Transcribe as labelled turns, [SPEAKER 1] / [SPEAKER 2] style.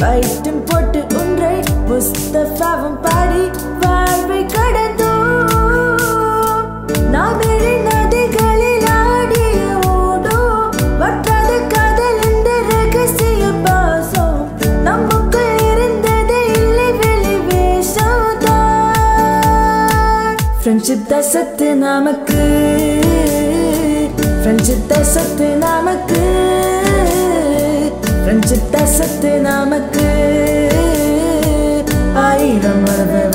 [SPEAKER 1] வைத்தும் போட்டு ஒன்றை முஸ்தபாவும் பாடி வாழ்வை கடந்தோ நாம் நதிகளில் ஆடிய ஓடோ வட்டாத காதல் இந்த ரகசிய பாசம். நமக்குள் இருந்தது இல்லை வெளி வேஷம் தான் ஃப்ரெண்ட்ஷிப் தான் சத்து நமக்கு ஃப்ரெண்ட்ஷிப் தான் நமக்கு वञ्चित सत्यनामक आई रमण